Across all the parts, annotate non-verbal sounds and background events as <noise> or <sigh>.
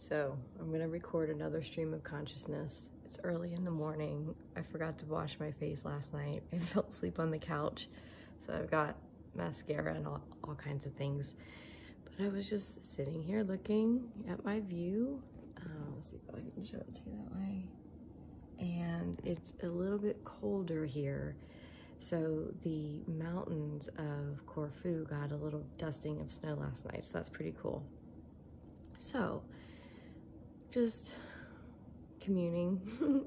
So I'm gonna record another stream of consciousness. It's early in the morning. I forgot to wash my face last night. <laughs> I fell asleep on the couch. So I've got mascara and all, all kinds of things. But I was just sitting here looking at my view. Uh, let's see if I can show it to you that way. And it's a little bit colder here. So the mountains of Corfu got a little dusting of snow last night. So that's pretty cool. So just communing,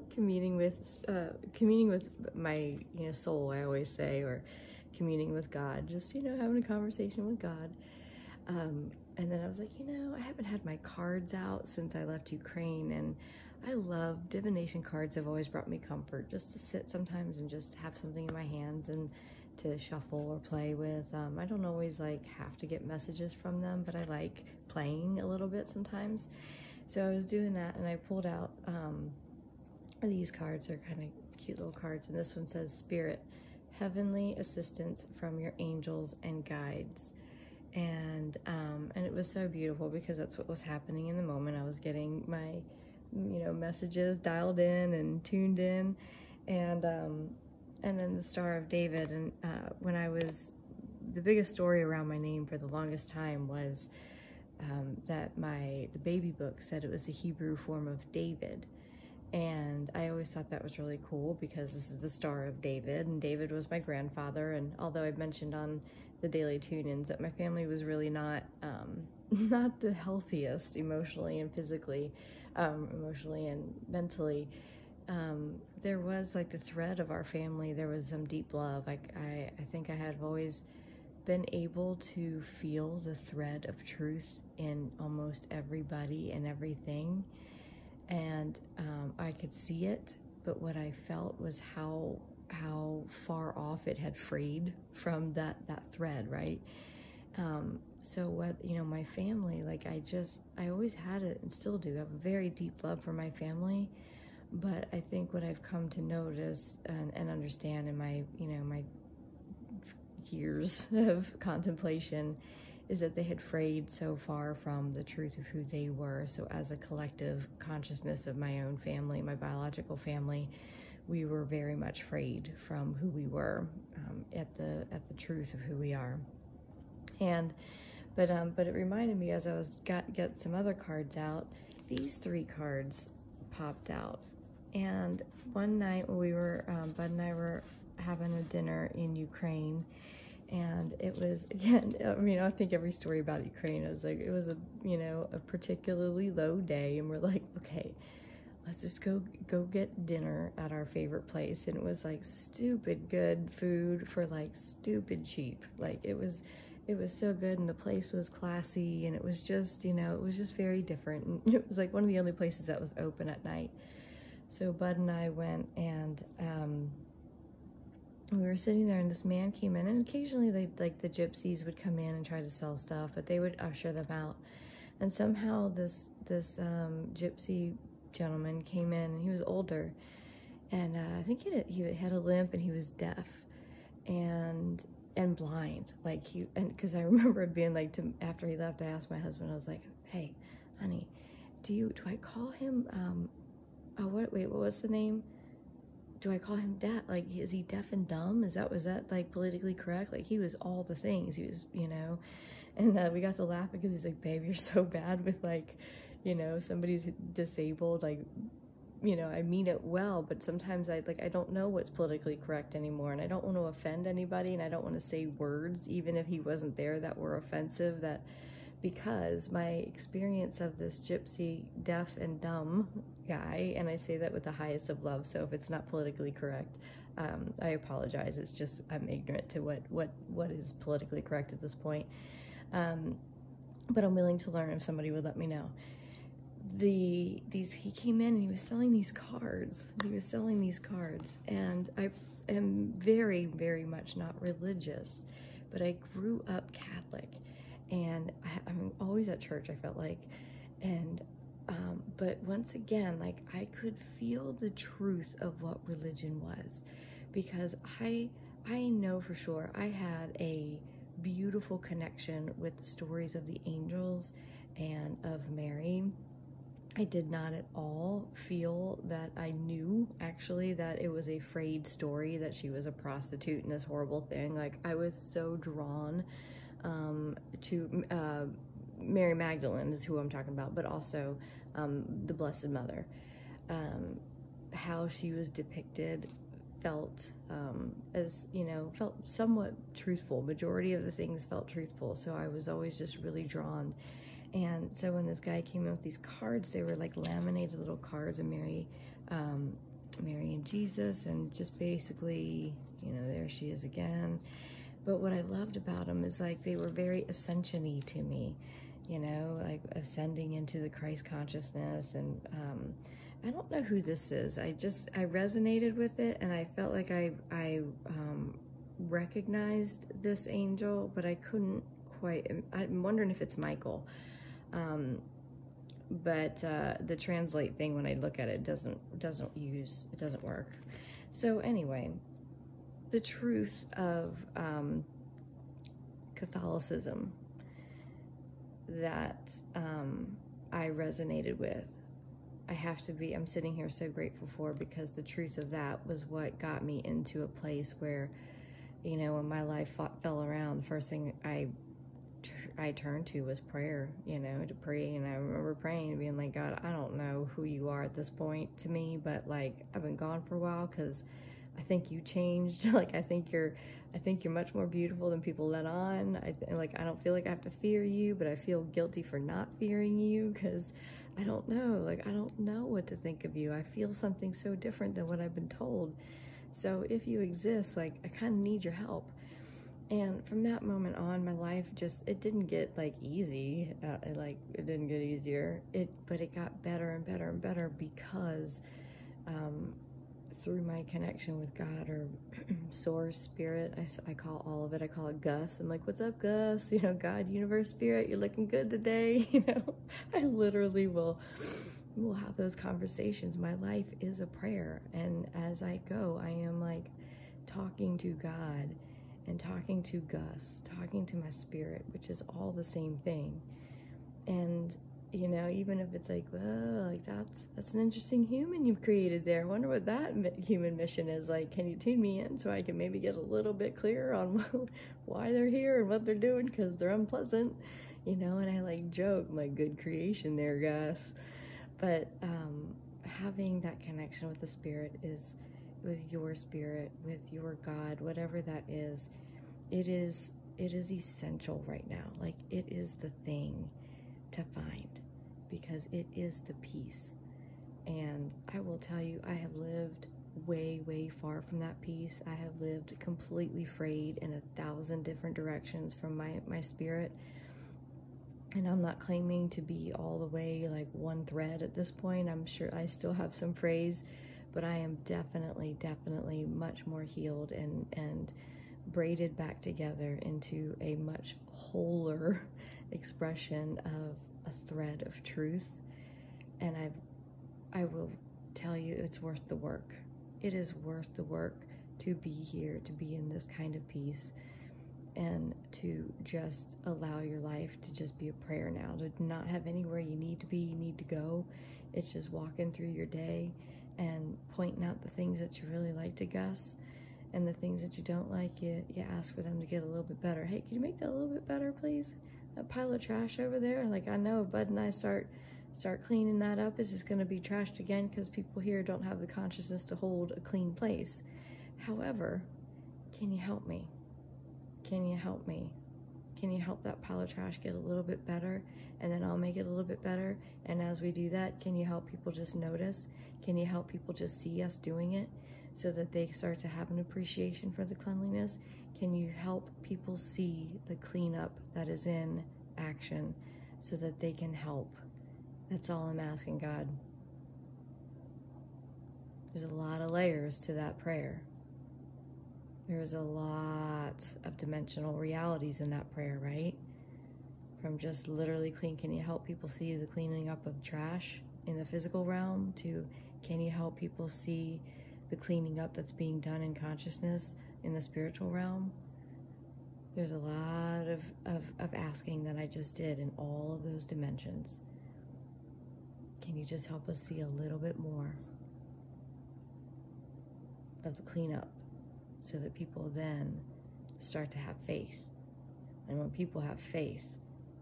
<laughs> communing with, uh, communing with my, you know, soul, I always say, or communing with God, just, you know, having a conversation with God. Um, and then I was like, you know, I haven't had my cards out since I left Ukraine, and I love divination cards. Have always brought me comfort, just to sit sometimes and just have something in my hands and to shuffle or play with. Um, I don't always like have to get messages from them, but I like playing a little bit sometimes. So I was doing that and I pulled out um, these cards are kind of cute little cards. And this one says Spirit, Heavenly Assistance from Your Angels and Guides. And, um, and it was so beautiful because that's what was happening in the moment. I was getting my, you know, messages dialed in and tuned in. And, um, and then the Star of David. And uh, when I was, the biggest story around my name for the longest time was um, that my the baby book said it was the Hebrew form of David. And I always thought that was really cool because this is the Star of David, and David was my grandfather. And although I've mentioned on the daily tune-ins that my family was really not um, <laughs> not the healthiest emotionally and physically, um, emotionally and mentally, um, there was like the thread of our family. There was some deep love. Like I, I think I had always been able to feel the thread of truth in almost everybody and everything. And um, I could see it, but what I felt was how how far off it had frayed from that that thread, right? Um, so what you know, my family, like I just I always had it and still do have a very deep love for my family. But I think what I've come to notice and, and understand in my, you know, my years <laughs> of contemplation is that they had frayed so far from the truth of who they were. So, as a collective consciousness of my own family, my biological family, we were very much frayed from who we were um, at the at the truth of who we are. And, but um, but it reminded me as I was got get some other cards out. These three cards popped out, and one night we were um, Bud and I were having a dinner in Ukraine and it was <laughs> again i mean i think every story about ukraine is like it was a you know a particularly low day. And we're like okay let's just go go get dinner at our favorite place. And it was like stupid good food for like stupid cheap. Like it was it was so good. And the place was classy. And it was just you know it was just very different. And <laughs> it was like one of the only places that was open at night. So bud and i went and um we were sitting there and this man came in and occasionally they like the gypsies would come in and try to sell stuff but they would usher them out. And somehow this this um, gypsy gentleman came in and he was older. And uh, i think he had, he had a limp and he was deaf and and blind. Like he and because i <laughs> remember being like to after he left i asked my husband i was like hey honey do you do i call him um oh what wait what was the name do I call him deaf? Like, is he deaf and dumb? Is that, was that like politically correct? Like, he was all the things. He was, you know, and uh, we got to laugh because he's like, babe, you're so bad with like, you know, somebody's disabled. Like, you know, I mean it well, but sometimes I like, I don't know what's politically correct anymore. And I don't want to offend anybody. And I don't want to say words, even if he wasn't there, that were offensive, that, because my experience of this gypsy deaf and dumb guy, and I say that with the highest of love, so if it's not politically correct, um, I apologize. It's just I'm ignorant to what, what, what is politically correct at this point. Um, but I'm willing to learn if somebody would let me know. The these he came in and he was selling these cards. He was selling these cards, and I am very very much not religious, but I grew up Catholic and I, am always at church i felt like and um, but once again like i could feel the truth of what religion was because i i know for sure i had a beautiful connection with the stories of the angels and of mary I did not at all feel that I knew actually that it was a frayed story that she was a prostitute and this horrible thing. Like I was so drawn um, to uh, Mary Magdalene is who I'm talking about, but also um, the Blessed Mother. Um, how she was depicted felt um, as you know felt somewhat truthful. Majority of the things felt truthful, so I was always just really drawn and so when this guy came in with these cards, they were like laminated little cards of Mary, um, Mary and Jesus, and just basically, you know, there she is again. But what I loved about them is like they were very ascensiony to me, you know, like ascending into the Christ consciousness. And um, I don't know who this is. I just I resonated with it, and I felt like I I um, recognized this angel, but I couldn't quite. I'm wondering if it's Michael. Um, but uh, the translate thing, when I look at it, doesn't doesn't use it doesn't work. So anyway, the truth of um, Catholicism that um, I resonated with. I have to be, I'm sitting here so grateful for because the truth of that was what got me into a place where, you know, when my life fought, fell around, first thing I I turned to was prayer, you know, to pray. And I remember praying being like, God, I don't know who you are at this point to me, but like I've been gone for a while because I think you changed. <laughs> like I think you're, I think you're much more beautiful than people let on. I like I don't feel like I have to fear you, but I feel guilty for not fearing you because I don't know. Like I don't know what to think of you. I feel something so different than what I've been told. So if you exist, like I kind of need your help and from that moment on my life just it didn't get like easy uh, like it didn't get easier it but it got better and better and better because um, through my connection with god or <clears throat> source spirit I, I call all of it i call it gus. I'm like what's up gus? You know god universe spirit you're looking good today <laughs> you know? I literally will will have those conversations. My life is a prayer and as i go i am like talking to god and talking to Gus, talking to my spirit, which is all the same thing. And you know, even if it's like, well, like that's that's an interesting human you've created there. I wonder what that human mission is. Like, can you tune me in so I can maybe get a little bit clearer on <laughs> why they're here and what they're doing because they're unpleasant, you know? And I like joke, my good creation there, guys. But um, having that connection with the spirit is with your spirit, with your God, whatever that is, it is it is essential right now. Like it is the thing to find because it is the peace. And I will tell you, I have lived way, way far from that peace. I have lived completely frayed in a thousand different directions from my, my spirit. And I'm not claiming to be all the way like one thread at this point. I'm sure I still have some frays but I am definitely, definitely much more healed and, and braided back together into a much wholer <laughs> expression of a thread of truth. And I, I will tell you it's worth the work. It is worth the work to be here, to be in this kind of peace, and to just allow your life to just be a prayer now, to not have anywhere you need to be, you need to go. It's just walking through your day and pointing out the things that you really like to Gus and the things that you don't like, you, you ask for them to get a little bit better. Hey, can you make that a little bit better, please? That pile of trash over there, like I know Bud and I start start cleaning that up, it's just going to be trashed again because people here don't have the consciousness to hold a clean place. However, can you help me? Can you help me? Can you help that pile of trash get a little bit better? And then I'll make it a little bit better. And as we do that, can you help people just notice? Can you help people just see us doing it so that they start to have an appreciation for the cleanliness? Can you help people see the cleanup that is in action so that they can help? That's all I'm asking God. There's a lot of layers to that prayer. There's a lot of dimensional realities in that prayer, right? From just literally clean, can you help people see the cleaning up of trash in the physical realm to can you help people see the cleaning up that's being done in consciousness in the spiritual realm? There's a lot of, of, of asking that I just did in all of those dimensions. Can you just help us see a little bit more of the cleanup so that people then start to have faith? And when people have faith,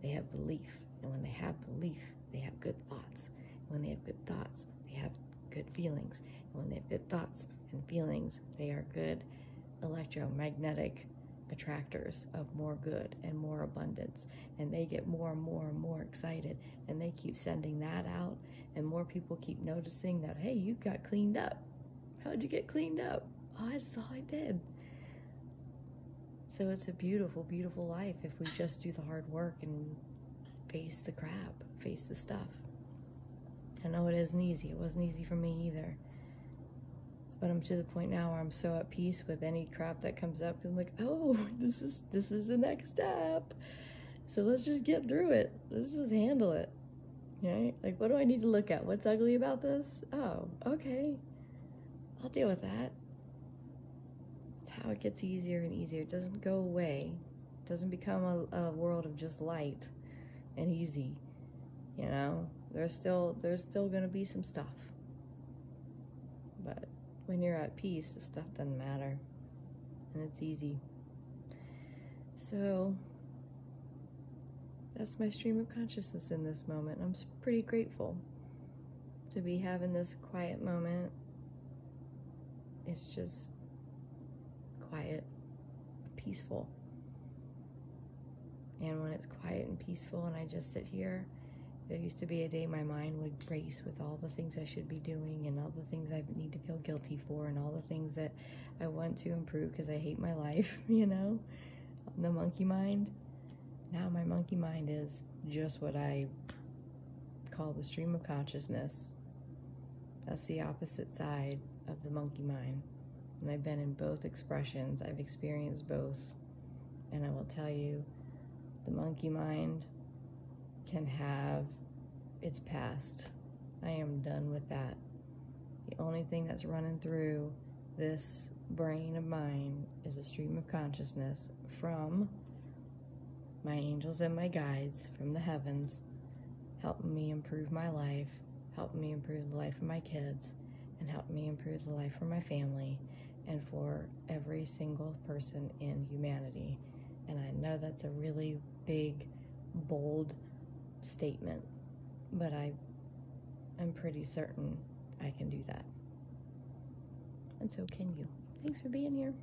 they have belief. And when they have belief, they have good thoughts. When they have good thoughts, they have good feelings. When they have good thoughts and feelings, they are good electromagnetic attractors of more good and more abundance. And they get more and more and more excited. And they keep sending that out. And more people keep noticing that, hey, you got cleaned up. How'd you get cleaned up? Oh, that's all I did. So it's a beautiful, beautiful life if we just do the hard work and face the crap, face the stuff. I know it isn't easy. It wasn't easy for me either. But I'm to the point now where I'm so at peace with any crap that comes up because I'm like, oh, <laughs> this is this is the next step. So let's just get through it. Let's just handle it. Right? Like, what do I need to look at? What's ugly about this? Oh, okay. I'll deal with that. It's how it gets easier and easier. It doesn't go away. It doesn't become a, a world of just light and easy. You know, there's still there's still gonna be some stuff. But when you're at peace, the stuff doesn't matter. And it's easy. So that's my stream of consciousness in this moment. I'm pretty grateful to be having this quiet moment. It's just quiet, peaceful. And when it's quiet and peaceful and I just sit here, there used to be a day my mind would race with all the things I should be doing and all the things I need to feel guilty for and all the things that I want to improve because I hate my <laughs> life, you know? The monkey mind. Now my monkey mind is just what I call the stream of consciousness. That's the opposite side of the monkey mind. And I've been in both expressions. I've experienced both. And I will tell you, the monkey mind can have its past. I am done with that. The only thing that's running through this brain of mine is a stream of consciousness from my angels and my guides from the heavens, helping me improve my life, helping me improve the life of my kids, and helping me improve the life for my family and for every single person in humanity. And I know that's a really big, bold statement, but I I'm pretty certain I can do that. And so can you. Thanks for being here.